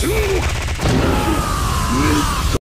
Uh!